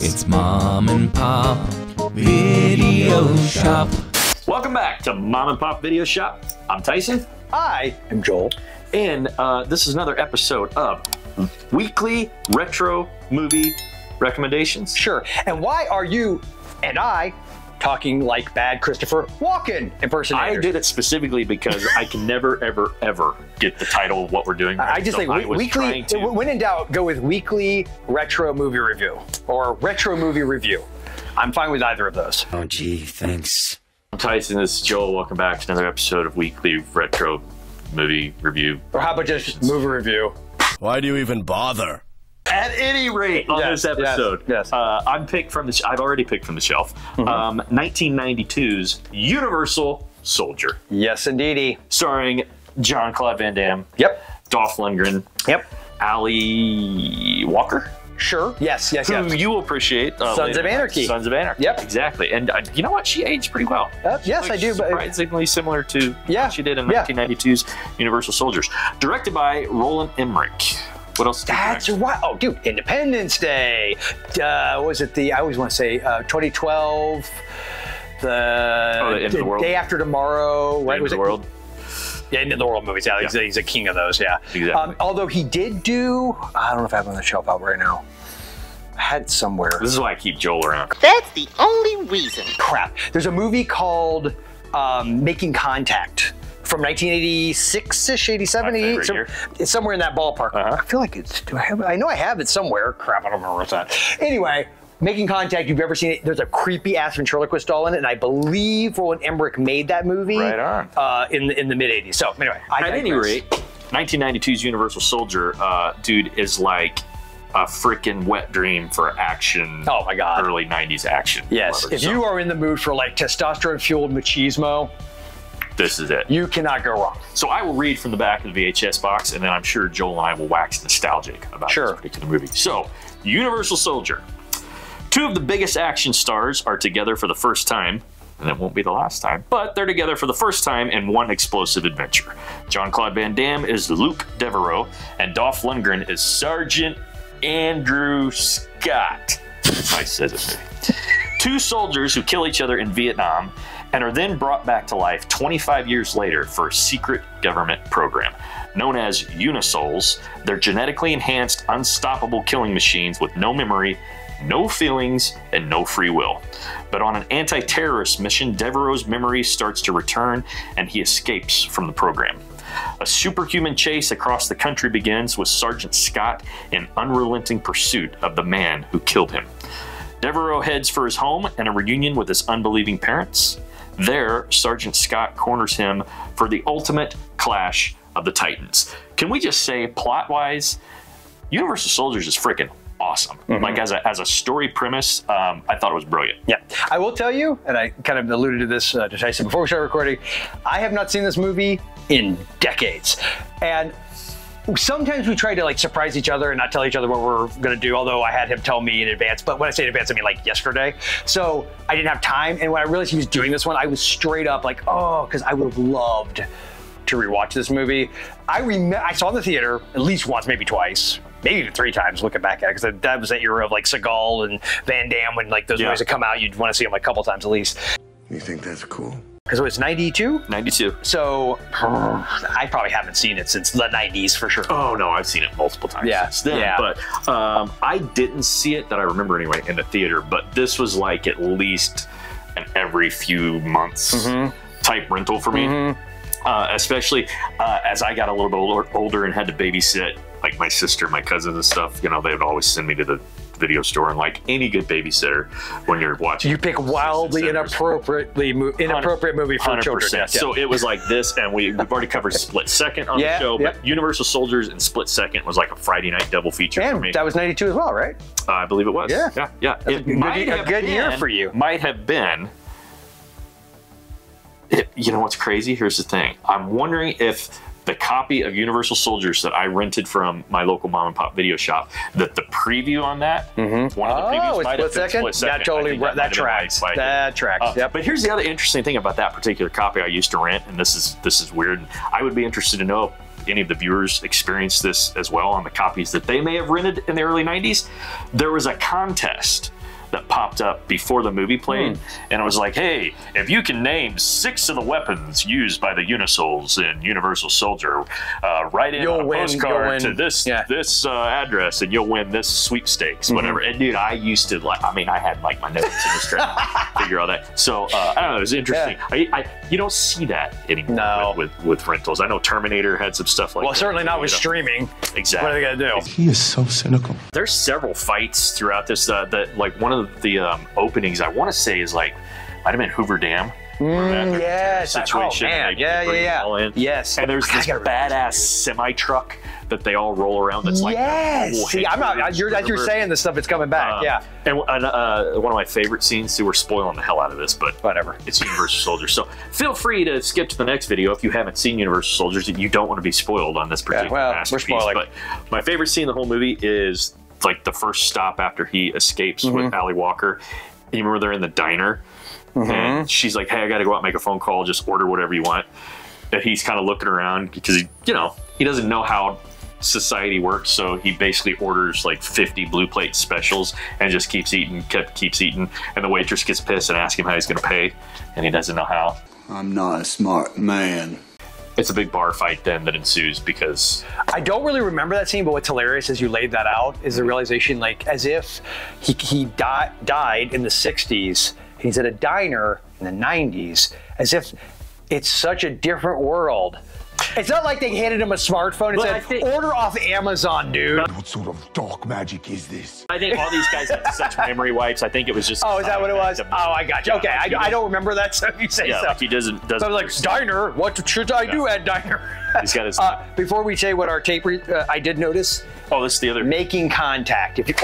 It's Mom and Pop Video Shop. Welcome back to Mom and Pop Video Shop. I'm Tyson, I am Joel. and uh, this is another episode of Weekly Retro Movie Recommendations. Sure. And why are you and I talking like bad Christopher Walken in person. I did it specifically because I can never, ever, ever get the title of what we're doing. I just So think I we- was weekly. to- When in doubt, go with weekly retro movie review or retro movie review. I'm fine with either of those. Oh, gee, thanks. I'm Tyson, this is Joel. Welcome back to another episode of Weekly Retro Movie Review. Or how about just movie review? Why do you even bother? At any rate, on Yes, this episode, yes, yes. Uh, I'm picked from the. Sh- I've already picked from the shelf. Mm-hmm. Um, 1992's Universal Soldier, Yes, indeedy. starring Jean Claude Van Damme, Yep. Dolph Lundgren, Yep. Ally Walker, Sure. Yes. Yes. who Yes. you appreciate. Uh, Sons later of. Anarchy. Sons of Anarchy. Yep. Exactly. And uh, you know what? She aged pretty well. Uh, yes, I do. But surprisingly similar to Yeah, what she did in yeah. 1992's Universal Soldiers. Directed by Roland Emmerich. What else? did That's direct? right. Oh, dude, Independence Day. Uh, was it the? I always want to say uh, 2012. The, Oh, the End of the World? day after tomorrow. Right? End of was the it? world. Yeah, End of the World movies. Yeah, He's, Yeah. he's a king of those. Yeah. Exactly. Um, although he did do. I don't know if I have it on the shelf out right now. I had somewhere. This is why I keep Joel around. That's the only reason. Crap. There's a movie called um, Making Contact. From 1986-ish, 87, My 88, favorite it's somewhere in that ballpark. Uh-huh. I feel like it's. Do I have? I know I have it somewhere. Crap, I don't remember what's that. Anyway, Making Contact. You've ever seen it? There's a creepy ass ventriloquist doll in it, and I believe Roland Emmerich made that movie. Right on. Uh, in the in the mid 80s. So anyway, I At any rate, 1992's Universal Soldier, uh, dude, is like a freaking wet dream for action. Oh my God. Early 90s action. Yes, if So you are in the mood for like testosterone fueled machismo, this is it. you cannot go wrong. So I will read from the back of the VHS box, and then I'm sure Joel and I will wax nostalgic about Sure. this particular movie. So, Universal Soldier. Two of the biggest action stars are together for the first time, and it won't be the last time, but they're together for the first time in one explosive adventure. Jean Claude Van Damme is Luc Deveraux, and Dolph Lundgren is Sergeant Andrew Scott. He says it. Two soldiers who kill each other in Vietnam and are then brought back to life 25 years later for a secret government program. Known as Unisols, they're genetically enhanced, unstoppable killing machines with no memory, no feelings, and no free will. But on an anti terrorist mission, Deveraux's memory starts to return and he escapes from the program. A superhuman chase across the country begins with Sergeant Scott in unrelenting pursuit of the man who killed him. Devereaux heads for his home and a reunion with his unbelieving parents. There, Sergeant Scott corners him for the ultimate clash of the Titans. Can we just say, plot wise, Universal Soldiers is freaking awesome. Like, as a, as a story premise, um, I thought it was brilliant. Yeah, I will tell you, and I kind of alluded to this uh, to Tyson before we started recording. I have not seen this movie in decades, and sometimes we try to like surprise each other and not tell each other what we're going to do. Although I had him tell me in advance, but when I say in advance, I mean like yesterday. So I didn't have time, and when I realized he was doing this one, I was straight up like, oh, because I would have loved to rewatch this movie. I rem- I saw in the theater at least once, maybe twice, maybe even three times. Looking back at it, because that was that era of like Seagal and Van Damme when like those Yeah. movies would come out, you'd want to see them like a couple times at least. You think that's cool? Because it was '92, 92. so I probably haven't seen it since the '90s for sure. Oh no, I've seen it multiple times Yeah, since then. yeah. But um, I didn't see it that I remember anyway in the theater. But this was like at least an every few months Mm-hmm. type rental for me. Uh, especially uh, as I got a little bit older, older and had to babysit like my sister, my cousins, and stuff. You know, they would always send me to the video store, and like any good babysitter, when you're watching, You pick wildly inappropriately mo- inappropriate movie for 100%. children. Yeah, So it was like this, and we, we've already covered Split Second on Yeah, the show, yeah. but Universal Soldiers and Split Second was like a Friday night double feature for me. and that was '92 as well, right? Uh, I believe it was. Yeah. yeah, yeah. a It good- might a good year for you. Might have been. It, you know what's crazy? Here's the thing. I'm wondering if the copy of Universal Soldiers that I rented from my local mom and pop video shop, that the preview on that, Mm-hmm. one of the previews Oh, might split have second? split second. That totally that, might have tracks. That tracks. uh, yep. But here's the other interesting thing about that particular copy I used to rent, and this is this is weird. I would be interested to know if any of the viewers experienced this as well on the copies that they may have rented in the early 90s. There was a contest that popped up before the movie played, Hmm. and it was like, "Hey, if you can name six of the weapons used by the Unisols in Universal Soldier, uh, write in You'll on a win, postcard to this Yeah. Mm-hmm. this uh, address, and you'll win this sweepstakes, whatever." And dude, I used to like. I mean, I had like my notes and was trying to figure all that. So uh, I don't know. It was interesting. I, I you don't see that anymore No. with, with with rentals. I know Terminator had some stuff like Well, that. certainly not with know. streaming. Exactly. What are they gonna do? He is so cynical. There's several fights throughout this. Uh, that like one of the um, openings I want to say is like might have been Hoover Dam. Mm, yes. Situation. Oh, man. Yeah, yeah, yeah. in. Yes. And there's this badass semi truck that they all roll around. That's like yes. See, I'm not. You're, as you're saying this stuff, it's coming back. Um, yeah. And, and uh, one of my favorite scenes, too, we're spoiling the hell out of this, but Whatever. it's Universal Soldier. So feel free to skip to the next video if you haven't seen Universal Soldiers and you don't want to be spoiled on this particular yeah, well, we're spoiling. But my favorite scene in the whole movie is like the first stop after he escapes Mm-hmm. with Ally Walker. You remember they're in the diner Mm-hmm. and she's like, "Hey, I got to go out and make a phone call. Just order whatever you want." And he's kind of looking around because he, you know, he doesn't know how society works, so he basically orders like 50 blue plate specials and just keeps eating, kept, keeps eating. And the waitress gets pissed and asks him how he's going to pay, and he doesn't know how. I'm not a smart man. It's a big bar fight then that ensues because I don't really remember that scene, but what's hilarious as you laid that out is the realization, like, as if he, he di- died in the 60s, he's at a diner in the 90s, as if it's such a different world. It's not like they handed him a smartphone and But said, think- order off Amazon, dude. What sort of dark magic is this? I think all these guys have such memory wipes. I think it was just. Oh, is that what it was? Oh, I got you. Yeah, Okay, like I, I don't remember that, so you say Yeah, so. like he doesn't. doesn't so I was like, diner? What should I do at diner? He's got his. Uh, before we say what our tape, re- uh, I did notice oh, this is the other. making contact. If you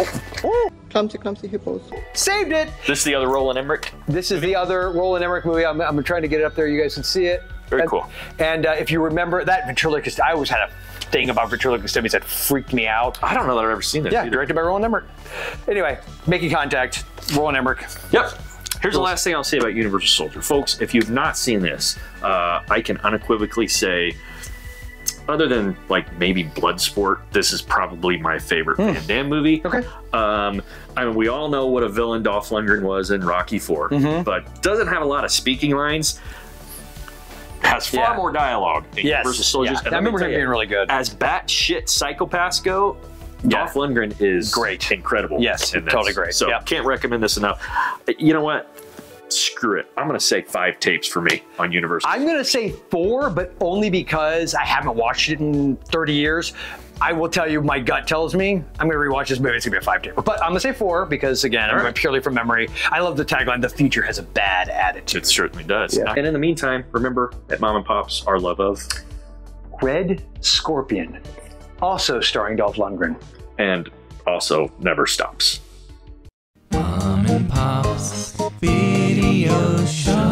oh, Clumsy, clumsy hippos. saved it. This is the other Roland Emmerich. This is the other Roland Emmerich movie. I'm, I'm trying to get it up there. You guys can see it. Very and, cool. And uh, if you remember that ventriloquist, I always had a thing about ventriloquist dummies that freaked me out. I don't know that I've ever seen this. Yeah, either. directed by Roland Emmerich. Anyway, making contact. Roland Emmerich. Yep. Here's the last thing I'll say about Universal Soldier. Folks, if you've not seen this, uh, I can unequivocally say, other than like maybe Bloodsport, this is probably my favorite Van Damme movie. Hmm. Okay. Um, I mean, we all know what a villain Dolph Lundgren was in Rocky 4, Mm-hmm. but doesn't have a lot of speaking lines. Has far Yeah. more dialogue Yes. Universal Soldiers. Yeah. And I remember him you, being really good. As batshit psychopaths go, Dolph Lundgren is Great. incredible. Yes, in totally great. So Yeah. can't recommend this enough. You know what? Screw it. I'm gonna say five tapes for me on Universal. I'm gonna say four, but only because I haven't watched it in 30 years. I will tell you, my gut tells me I'm gonna rewatch this movie. It's gonna be a five taper, but I'm gonna say four because again, I'm right. going purely from memory. I love the tagline: "The future has a bad attitude." it certainly does. Yeah. And in the meantime, remember at Mom and Pop's our love of Red Scorpion, also starring Dolph Lundgren. and also never stops. Mom and Pop's Video Shop.